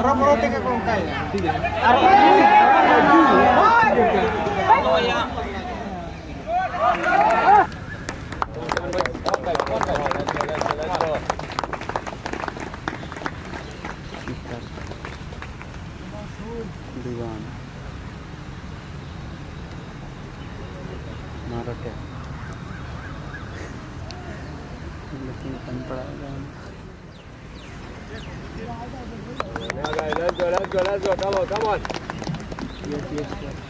Bro-bro tiga kelengkai. Tidak. Kalau ya मारक है लेकिन guys, Let's go, let's go, let's go. Come on, come on. yes yes yes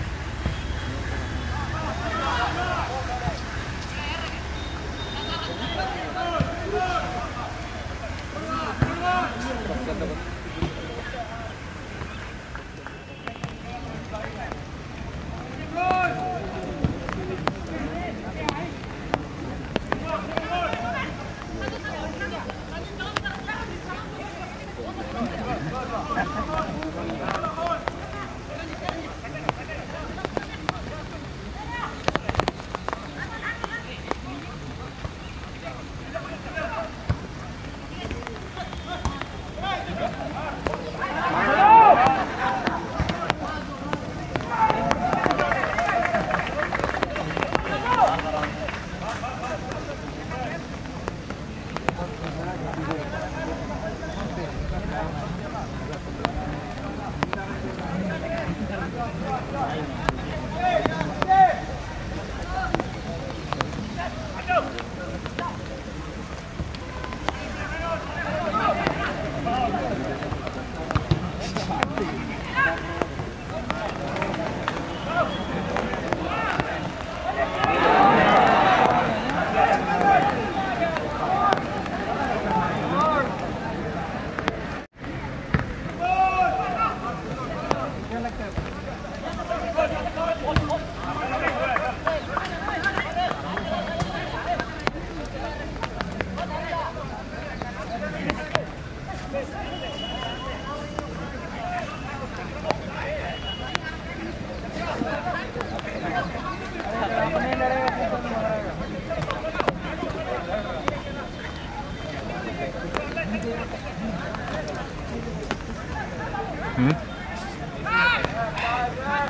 Yeah.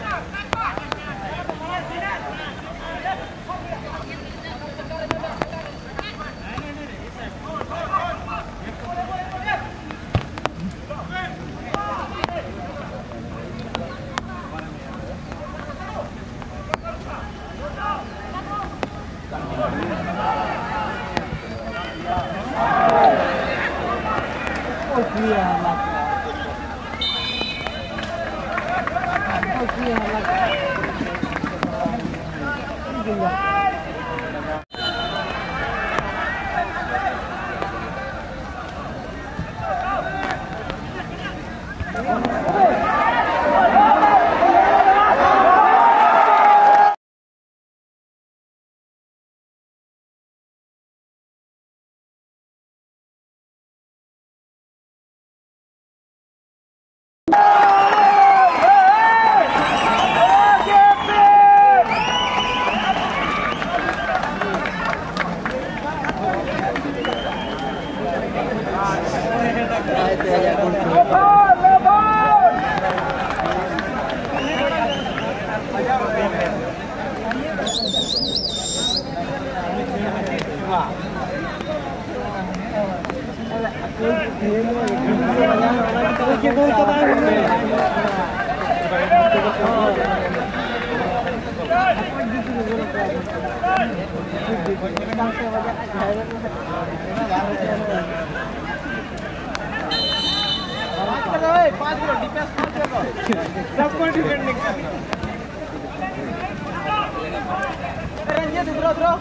ladrão!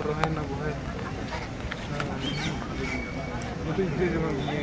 कर रहा है ना वो है। हाँ, तो इसलिए जमा नहीं है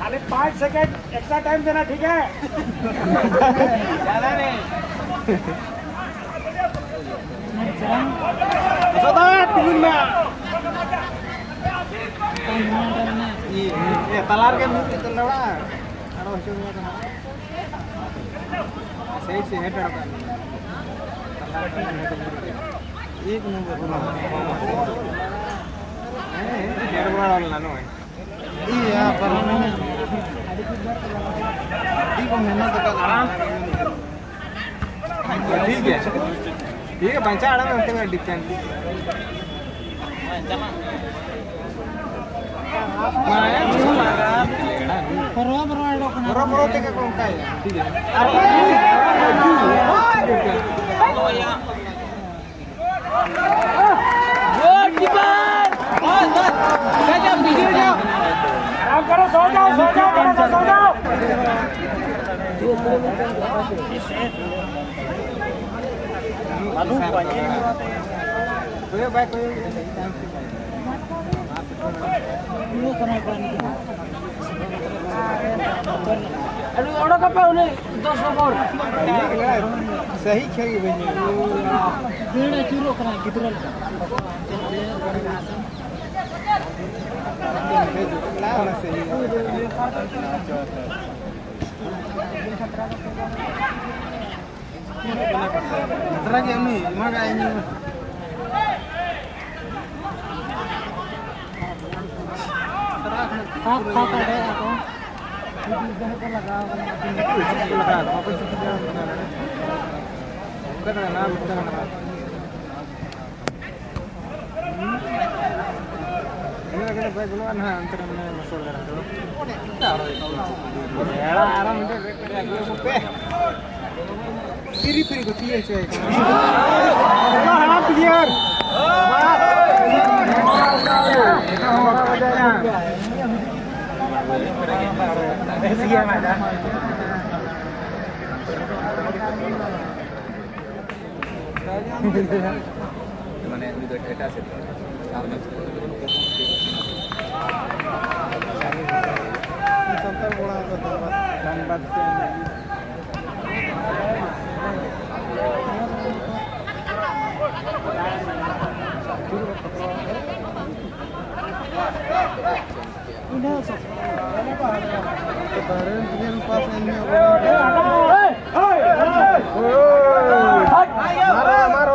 खाली पाँच सेकेंड एक्स्ट्रा टाइम देना ठीक है? एक नंबर है। बड़ा वाला है। Iya, permainan. Di permainan kita aram. ठीक है ठीक है पंचा आड़ा में होते हैं different Maya cuma Perwa perwa Perwa perwa teka kong kaya. आराम अरे ओड़ा सही खेल गए डेढ़ चूरो करा कितना लगा Lagi ini, maka ini. Ada aku. Bukan ada baik duluan ha, antara mana masuk dalam dulu. Ya, aram itu punya lupa ini Marah, marah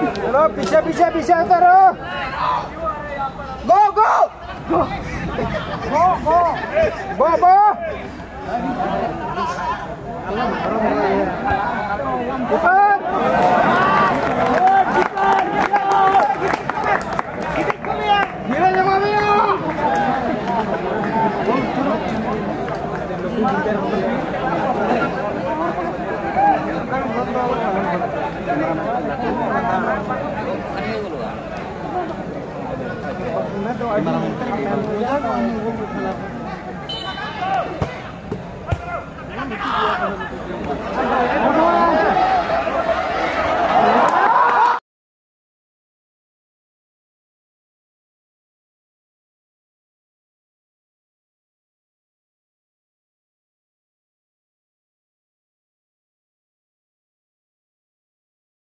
चलो पीछे पीछे पीछे करो गो गो गो गो गो गो ऊपर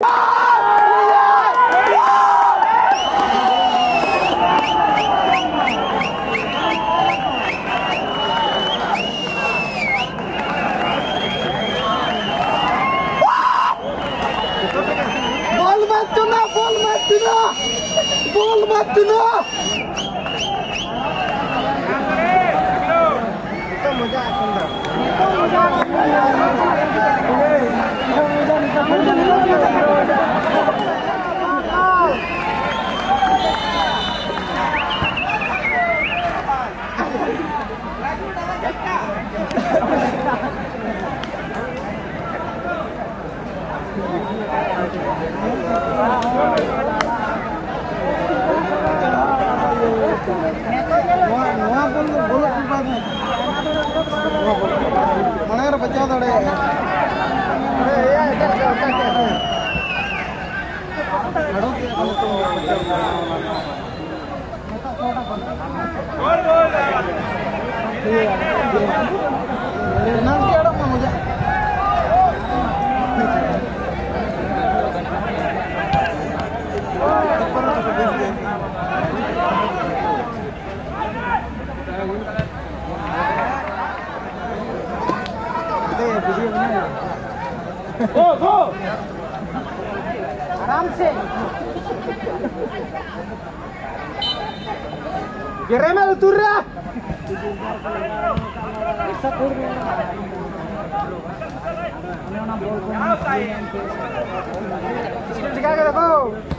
Ah! nanti ada mau aja Go go. आराम से गिरे में उतर रहा टिका के देखो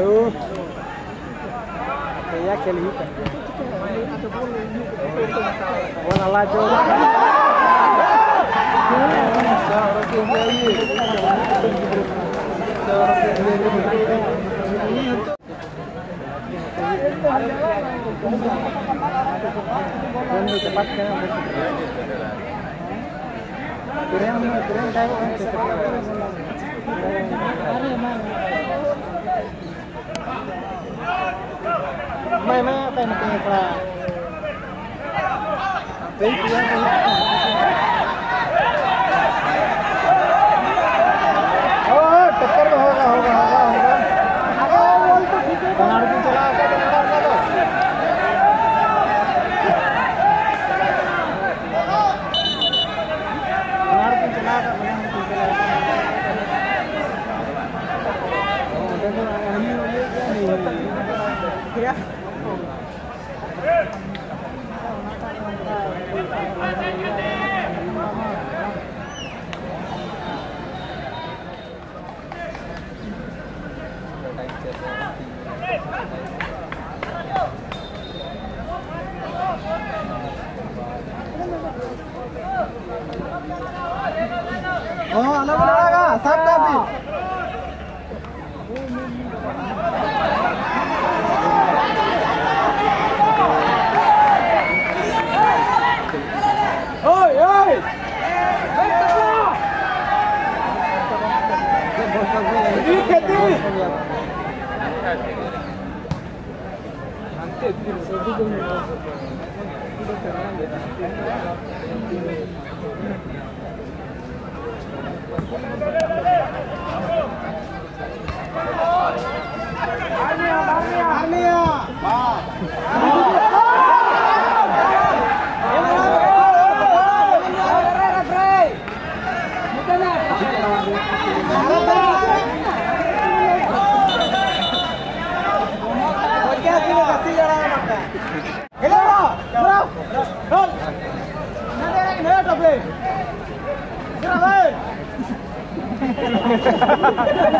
kan telah gaya ni tu le kita kente kan telah gaya le ไม่แม่เป็นเกลางตีเกลียง रही 어이 어이! 이렇게 뛰 안돼! 뛰는 소비금이 아니야 Ha ha ha ha!